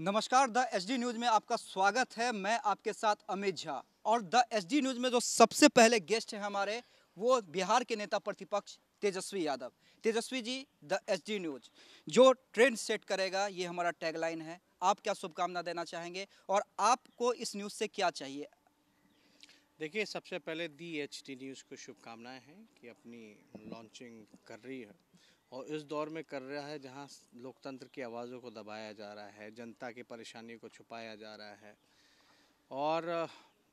नमस्कार, the H D news में आपका स्वागत है। मैं आपके साथ अमित झा। और द एच डी न्यूज़ में जो सबसे पहले गेस्ट हैं हमारे, वो बिहार के नेता प्रतिपक्ष Tejasvi Yadav. Tejasvi ji, the H D news. जो ट्रेंड सेट करेगा, ये हमारा टैगलाइन है। आप क्या शुभकामना देना चाहेंगे? और आपको इस न्यूज़ से क्या चाहिए? देखिए, सबसे पहले दी एच टी न्यूज़ को शुभकामनाएँ हैं कि अपनी लॉन्चिंग कर रही है। और इस दौर में कर रहा है जहाँ लोकतंत्र की आवाज़ों को दबाया जा रहा है, जनता की परेशानियों को छुपाया जा रहा है। और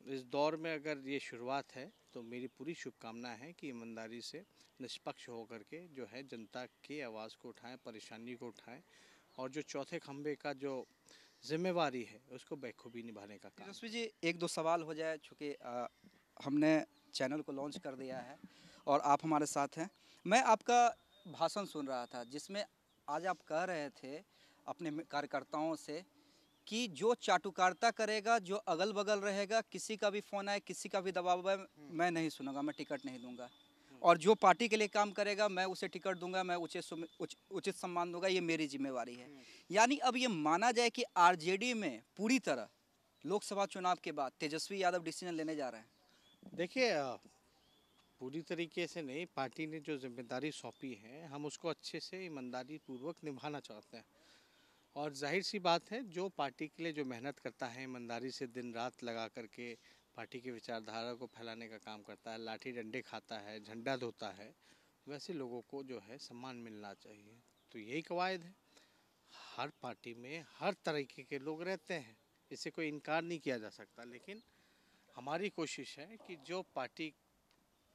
इस दौर में अगर ये शुरुआत है तो मेरी पूरी शुभकामना है कि ईमानदारी से निष्पक्ष होकर के जो है जनता की आवाज़ को उठाएँ परेशानी को उठाएँ और जो चौथे खंबे का जो जिम्मेवारी है, उसको बखूबी निभाने का काम। तेजस्वी जी, एक दो सवाल हो जाए, चूँकि हमने चैनल को लॉन्च कर दिया है और आप हमारे साथ हैं। मैं आपका भाषण सुन रहा था जिसमें आज आप कह रहे थे अपने कार्यकर्ताओं से कि जो चाटुकारता करेगा जो अगल बगल रहेगा किसी का भी फ़ोन आए किसी का भी दबाव आए मैं नहीं सुनूँगा मैं टिकट नहीं दूँगा। और जो पार्टी के लिए काम करेगा मैं उसे टिकट दूँगा मैं उचित उच, उचित सम्मान दूँगा ये मेरी जिम्मेवारी है। यानी अब ये माना जाए कि आरजेडी में पूरी तरह लोकसभा चुनाव के बाद तेजस्वी यादव डिसीज़न लेने जा रहे हैं। देखिए पूरी तरीके से नहीं, पार्टी ने जो ज़िम्मेदारी सौंपी है, हम उसको अच्छे से ईमानदारी पूर्वक निभाना चाहते हैं। और ज़ाहिर सी बात है, जो पार्टी के लिए जो मेहनत करता है, ईमानदारी से दिन रात लगा करके पार्टी की विचारधारा को फैलाने का काम करता है, लाठी डंडे खाता है, झंडा धोता है, वैसे लोगों को जो है सम्मान मिलना चाहिए। तो यही कवायद है। हर पार्टी में हर तरीके के लोग रहते हैं, इसे कोई इनकार नहीं किया जा सकता। लेकिन हमारी कोशिश है कि जो पार्टी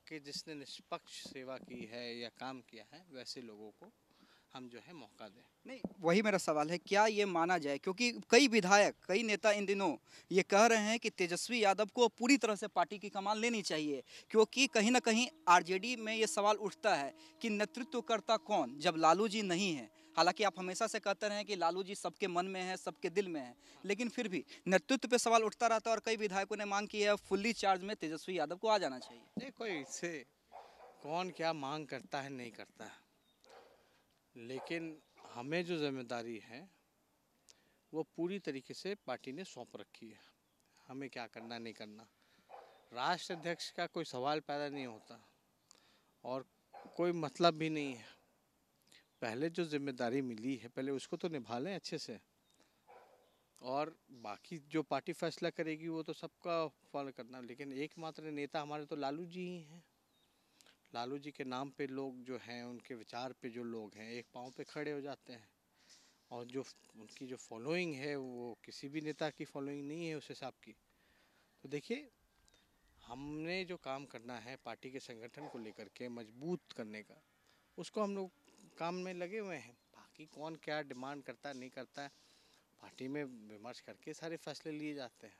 कि जिसने निष्पक्ष सेवा की है या काम किया है, वैसे लोगों को हम जो है मौका दें। नहीं, वही मेरा सवाल है, क्या ये माना जाए? क्योंकि कई विधायक, कई नेता इन दिनों ये कह रहे हैं कि तेजस्वी यादव को पूरी तरह से पार्टी की कमान लेनी चाहिए, क्योंकि कहीं ना कहीं आरजेडी में ये सवाल उठता है कि नेतृत्व करता कौन, जब लालू जी नहीं है। हालाँकि आप हमेशा से कहते रहे कि लालू जी सबके मन में है, सबके दिल में है, लेकिन फिर भी नेतृत्व पे सवाल उठता रहता है और कई विधायकों ने मांग की है फुल्ली चार्ज में तेजस्वी यादव को आ जाना चाहिए। देखो इससे कौन क्या मांग करता है, नहीं करता है। लेकिन हमें जो ज़िम्मेदारी है, वो पूरी तरीके से पार्टी ने सौंप रखी है। हमें क्या करना, नहीं करना। राष्ट्र अध्यक्ष का कोई सवाल पैदा नहीं होता और कोई मतलब भी नहीं है। पहले जो ज़िम्मेदारी मिली है, पहले उसको तो निभा लें अच्छे से। और बाकी जो पार्टी फैसला करेगी, वो तो सबका फॉलो करना। लेकिन एकमात्र नेता हमारे तो लालू जी ही हैं। लालू जी के नाम पे लोग जो हैं, उनके विचार पे जो लोग हैं, एक पाँव पे खड़े हो जाते हैं। और जो उनकी जो फॉलोइंग है, वो किसी भी नेता की फॉलोइंग नहीं है उस हिसाब की। तो देखिए, हमने जो काम करना है पार्टी के संगठन को लेकर के, मज़बूत करने का, उसको हम लोग काम में लगे हुए हैं। बाकी कौन क्या डिमांड करता है नहीं करता है पार्टी में विमर्श करके सारे फैसले लिए जाते हैं।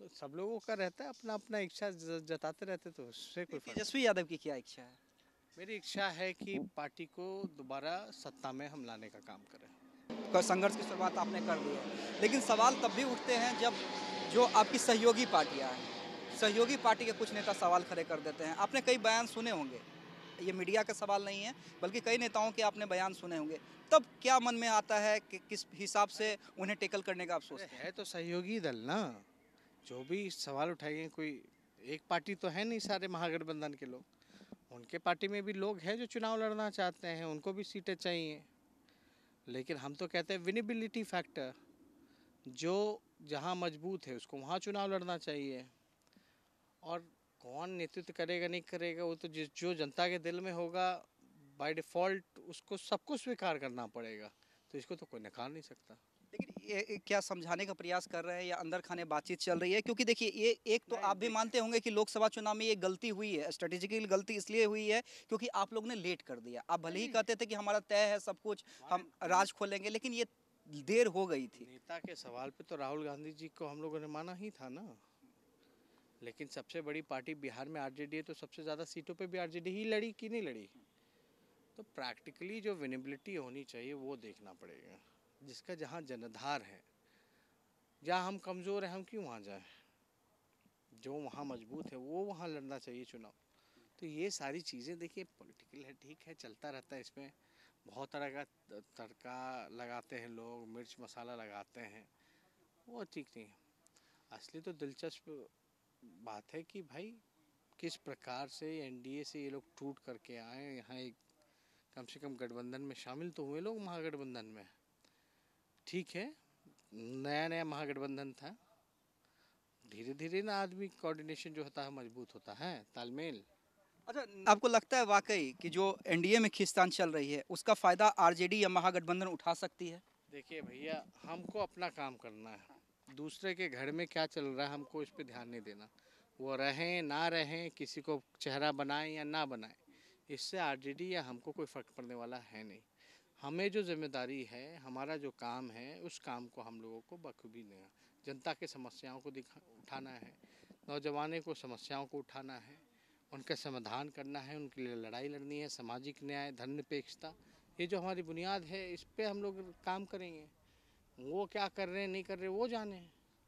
तो सब लोगों का रहता है अपना अपना इच्छा जताते रहते तो उससे कोई तेजस्वी यादव की क्या इच्छा है? मेरी इच्छा है कि पार्टी को दोबारा सत्ता में हम लाने का काम करें। संघर्ष की शुरुआत आपने कर दी है। लेकिन सवाल तब भी उठते हैं जब जो आपकी सहयोगी पार्टियाँ हैं। सहयोगी पार्टी के कुछ नेता सवाल खड़े कर देते हैं। आपने कई बयान सुने होंगे। ये मीडिया का सवाल नहीं है, बल्कि कई नेताओं के आपने बयान सुने होंगे। तब क्या मन में आता है कि किस हिसाब से उन्हें टेकल करने का अफसोस है? तो सहयोगी दल ना। जो भी सवाल उठाएँगे कोई एक पार्टी तो है नहीं सारे महागठबंधन के लोग। उनके पार्टी में भी लोग हैं जो चुनाव लड़ना चाहते हैं, उनको भी सीटें चाहिए। लेकिन हम तो कहते हैं विनिबिलिटी फैक्टर। जो जहाँ मज़बूत है, उसको वहाँ चुनाव लड़ना चाहिए। और कौन नेतृत्व करेगा नहीं करेगा वो तो जिस जो जनता के दिल में होगा बाय डिफ़ॉल्ट उसको सबको स्वीकार करना पड़ेगा। तो इसको तो कोई नकार नहीं सकता। लेकिन ये क्या समझाने का प्रयास कर रहे हैं या अंदर खाने बातचीत चल रही है? क्योंकि देखिए ये एक तो आप भी मानते होंगे कि लोकसभा चुनाव में ये गलती हुई है स्ट्रेटेजिकल गलती इसलिए हुई है क्योंकि आप लोग ने लेट कर दिया। आप भले ही कहते थे कि हमारा तय है सब कुछ हम राज खोलेंगे लेकिन ये देर हो गई थी। नेता के सवाल पे तो राहुल गांधी जी को हम लोगों ने माना ही था ना। लेकिन सबसे बड़ी पार्टी बिहार में आरजेडी है तो सबसे ज़्यादा सीटों पे भी आरजेडी ही लड़ी कि नहीं लड़ी? तो प्रैक्टिकली जो विनेबिलिटी होनी चाहिए, वो देखना पड़ेगा। जिसका जहाँ जनाधार है, जहाँ हम कमज़ोर हैं, हम क्यों वहाँ जाए? जो वहाँ मज़बूत है, वो वहाँ लड़ना चाहिए चुनाव। तो ये सारी चीज़ें देखिए पॉलिटिकल है, ठीक है, चलता रहता है इसमें। बहुत तरह का तड़का लगाते हैं लोग, मिर्च मसाला लगाते हैं, वो ठीक नहीं है। असली तो दिलचस्प बात है कि भाई किस प्रकार से एनडीए से ये लोग टूट करके आए यहाँ एक कम से कम गठबंधन में शामिल तो हुए लोग महागठबंधन में। ठीक है नया नया महागठबंधन था। धीरे धीरे ना आदमी कोऑर्डिनेशन जो होता है मज़बूत होता है तालमेल। अच्छा आपको लगता है वाकई कि जो एनडीए में खिस्तान चल रही है उसका फ़ायदा आरजेडी या महागठबंधन उठा सकती है? देखिए भैया हमको अपना काम करना है। दूसरे के घर में क्या चल रहा है, हमको इस पर ध्यान नहीं देना। वो रहें, ना रहें, किसी को चेहरा बनाएँ या ना बनाएँ, इससे आरजेडी या हमको कोई फ़र्क पड़ने वाला है नहीं। हमें जो ज़िम्मेदारी है, हमारा जो काम है, उस काम को हम लोगों को बखूबी देना जनता के समस्याओं को दिखा, उठाना है, नौजवानों को समस्याओं को उठाना है, उनका समाधान करना है, उनके लिए लड़ाई लड़नी है, सामाजिक न्याय, धर्मनिरपेक्षता, ये जो हमारी बुनियाद है, इस पर हम लोग काम करेंगे। वो क्या कर रहे हैं नहीं कर रहे वो जाने।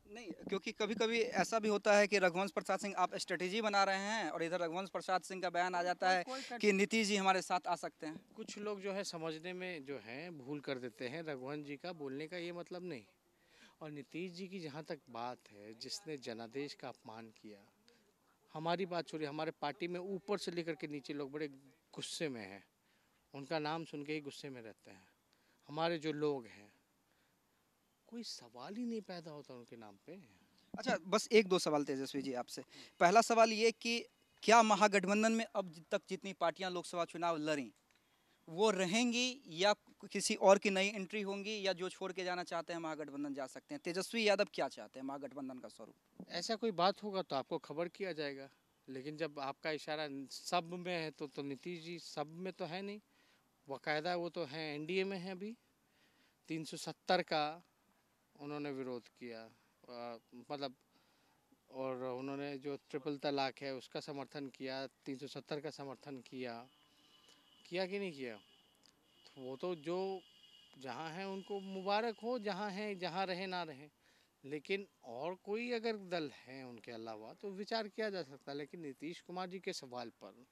नहीं क्योंकि कभी कभी ऐसा भी होता है कि रघुवंश प्रसाद सिंह आप स्ट्रेटेजी बना रहे हैं और इधर रघुवंश प्रसाद सिंह का बयान आ जाता है कि नीतीश जी हमारे साथ आ सकते हैं। कुछ लोग जो है समझने में जो है भूल कर देते हैं रघुवंश जी का बोलने का ये मतलब नहीं। और नीतीश जी की जहाँ तक बात है जिसने जनादेश का अपमान किया हमारी बात छोड़िए हमारे पार्टी में ऊपर से लेकर के नीचे लोग बड़े गुस्से में हैं। उनका नाम सुन के ही गुस्से में रहते हैं। हमारे जो लोग हैं कोई सवाल ही नहीं पैदा होता उनके नाम पे। अच्छा बस एक दो सवाल तेजस्वी जी आपसे। पहला सवाल ये कि क्या महागठबंधन में अब तक जितनी पार्टियाँ लोकसभा चुनाव लड़ी वो रहेंगी या किसी और की नई एंट्री होंगी या जो छोड़ के जाना चाहते हैं महागठबंधन जा सकते हैं? तेजस्वी यादव क्या चाहते हैं महागठबंधन का स्वरूप? ऐसा कोई बात होगा तो आपको खबर किया जाएगा। लेकिन जब आपका इशारा सब में है तो तो नीतीश जी सब में तो है नहीं। बाकायदा वो तो है एनडीए में है अभी। 370 का उन्होंने विरोध किया। मतलब और उन्होंने जो ट्रिपल तलाक है, उसका समर्थन किया 370 का समर्थन किया। किया कि नहीं किया? तो वो तो जो, जहाँ हैं उनको मुबारक हो, जहाँ हैं, जहाँ रहे, ना रहे। लेकिन और कोई अगर दल है उनके अलावा तो विचार किया जा सकता है। लेकिन नीतीश कुमार जी के सवाल पर,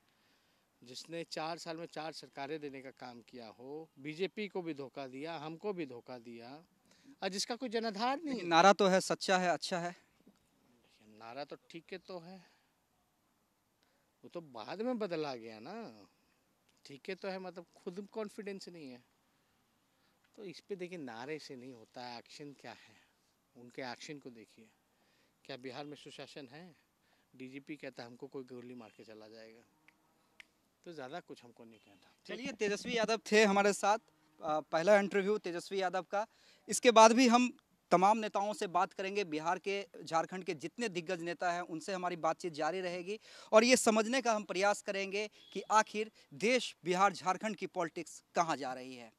जिसने चार साल में चार सरकारें देने का काम किया हो, बीजेपी को भी धोखा दिया, हमको भी धोखा दिया और जिसका कोई जनाधार नहीं नारा तो है सच्चा है अच्छा है। नारा तो ठीक है तो है। वो तो बाद में बदला गया ना। ठीक है तो है मतलब खुद कॉन्फिडेंस नहीं है। तो इस पे देखिए नारे से नहीं होता है एक्शन क्या है? उनके एक्शन को देखिए। क्या बिहार में सुशासन है? डीजीपी कहता है हमको कोई गोली मार के चला जाएगा। तो ज़्यादा कुछ हमको नहीं कहना। चलिए तेजस्वी यादव थे हमारे साथ। पहला इंटरव्यू तेजस्वी यादव का। इसके बाद भी हम तमाम नेताओं से बात करेंगे। बिहार के, झारखंड के जितने दिग्गज नेता हैं, उनसे हमारी बातचीत जारी रहेगी और ये समझने का हम प्रयास करेंगे कि आखिर देश बिहार झारखंड की पॉलिटिक्स कहाँ जा रही है।